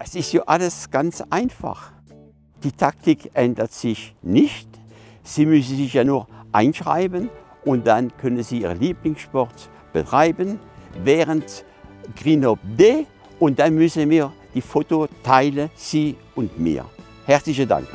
Es ist ja alles ganz einfach. Die Taktik ändert sich nicht. Sie müssen sich ja nur einschreiben und dann können Sie Ihren Lieblingssport betreiben während Greenup D und dann müssen wir die Foto teilen, Sie und mir. Herzlichen Dank.